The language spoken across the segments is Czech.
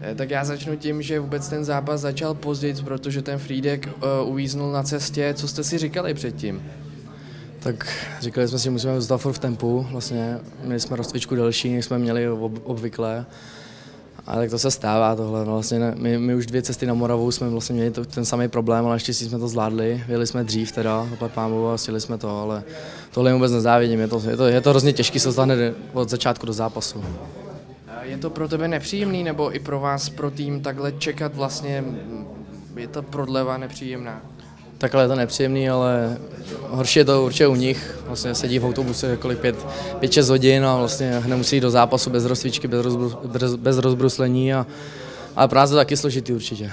Eh, Tak já začnu tím, že vůbec ten zápas začal později, protože ten Friedek uh, uvíznul na cestě. Co jste si říkali předtím? Tak říkali jsme si, že musíme zůstat v tempu. Vlastně měli jsme rozcvičku delší, než jsme měli ob, obvykle. A tak to se stává tohle. No vlastně ne, my, my, už dvě cesty na Moravu jsme vlastně měli to, ten samý problém, ale naštěstí jsme to zvládli. Jeli jsme dřív teda, pámu a stihli jsme to, ale tohle jim vůbec nezávidím. Je to, je to, je to hrozně těžké se od začátku do zápasu. Je to pro tebe nepříjemný, nebo i pro vás, pro tým, takhle čekat vlastně, je to prodleva nepříjemná? Takhle je to nepříjemný, ale horší je to určitě u nich. Vlastně sedí v autobuse kolik pět, pět, šest hodin a vlastně hned musí jít do zápasu bez rozcvičky, bez, rozbru, bez, bez rozbruslení. A, je to taky složitý určitě.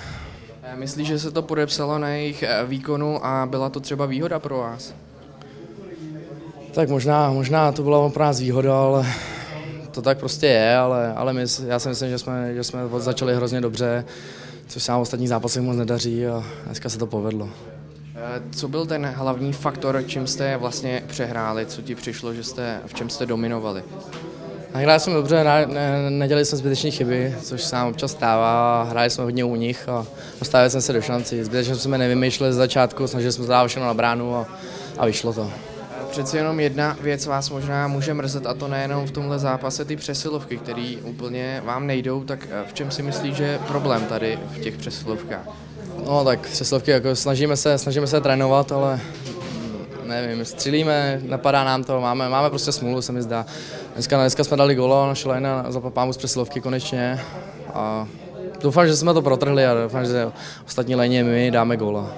Eh, Myslíš, že se to podepsalo na jejich eh, výkonu a byla to třeba výhoda pro vás? Tak možná, možná to byla pro nás výhoda, ale to tak prostě je, ale, ale my, já si myslím, že jsme, že jsme začali hrozně dobře, což se nám v ostatních zápasech moc nedaří a dneska se to povedlo. Eh, Co byl ten hlavní faktor, čím jste vlastně přehráli? Co ti přišlo, že jste, v čem jste dominovali? Hráli jsme dobře, ne, ne, nedělali jsme zbytečné chyby, což se nám občas stává, hráli jsme hodně u nich a dostávali jsme se do šanci. Zbytečně jsme nevymýšleli z začátku, snažili jsme se dávat všechno na bránu a, a vyšlo to. Přeci jenom jedna věc vás možná může mrzet a to nejenom v tomhle zápase, ty přesilovky, které úplně vám nejdou, tak eh, v čem si myslíš, že je problém tady v těch přesilovkách? No tak přeslovky, jako snažíme se, snažíme se trénovat, ale nevím, střílíme, napadá nám to, máme, máme prostě smůlu, se mi zdá. Dneska, dneska jsme dali golo, naše lajna zapapámu z přesilovky konečně a doufám, že jsme to protrhli a doufám, že ostatní lajně my dáme góla.